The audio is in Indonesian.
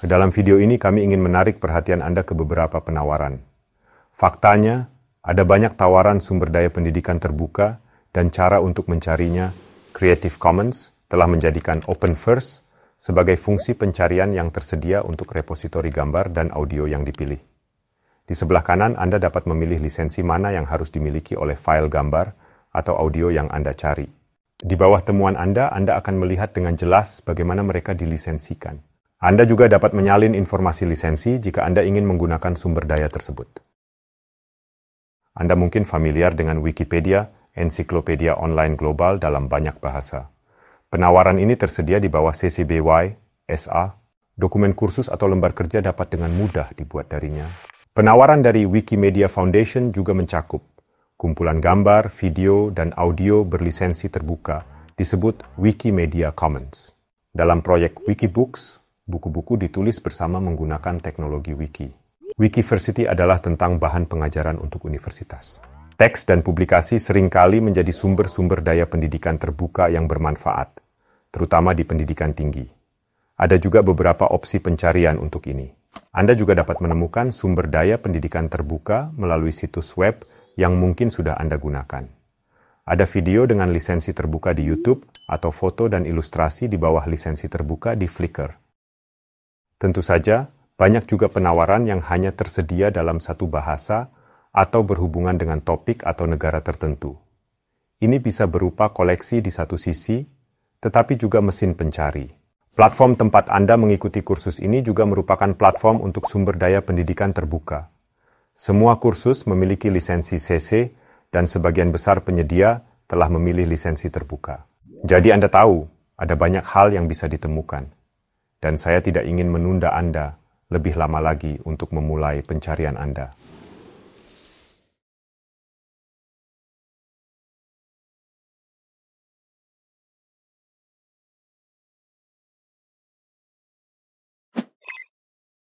Dalam video ini kami ingin menarik perhatian Anda ke beberapa penawaran. Faktanya, ada banyak tawaran sumber daya pendidikan terbuka dan cara untuk mencarinya. Creative Commons telah menjadikan Open First sebagai fungsi pencarian yang tersedia untuk repositori gambar dan audio yang dipilih. Di sebelah kanan Anda dapat memilih lisensi mana yang harus dimiliki oleh file gambar atau audio yang Anda cari. Di bawah temuan Anda, Anda akan melihat dengan jelas bagaimana mereka dilisensikan. Anda juga dapat menyalin informasi lisensi jika Anda ingin menggunakan sumber daya tersebut. Anda mungkin familiar dengan Wikipedia, ensiklopedia online global dalam banyak bahasa. Penawaran ini tersedia di bawah CCBY, SA. Dokumen kursus atau lembar kerja dapat dengan mudah dibuat darinya. Penawaran dari Wikimedia Foundation juga mencakup kumpulan gambar, video, dan audio berlisensi terbuka disebut Wikimedia Commons. Dalam proyek Wikibooks, buku-buku ditulis bersama menggunakan teknologi wiki. Wikiversity adalah tentang bahan pengajaran untuk universitas. Teks dan publikasi sering kali menjadi sumber-sumber daya pendidikan terbuka yang bermanfaat, terutama di pendidikan tinggi. Ada juga beberapa opsi pencarian untuk ini. Anda juga dapat menemukan sumber daya pendidikan terbuka melalui situs web yang mungkin sudah Anda gunakan. Ada video dengan lisensi terbuka di YouTube atau foto dan ilustrasi di bawah lisensi terbuka di Flickr. Tentu saja, banyak juga penawaran yang hanya tersedia dalam satu bahasa atau berhubungan dengan topik atau negara tertentu. Ini bisa berupa koleksi di satu sisi, tetapi juga mesin pencari. Platform tempat Anda mengikuti kursus ini juga merupakan platform untuk sumber daya pendidikan terbuka. Semua kursus memiliki lisensi CC dan sebagian besar penyedia telah memilih lisensi terbuka. Jadi Anda tahu, ada banyak hal yang bisa ditemukan dan saya tidak ingin menunda Anda lebih lama lagi untuk memulai pencarian Anda.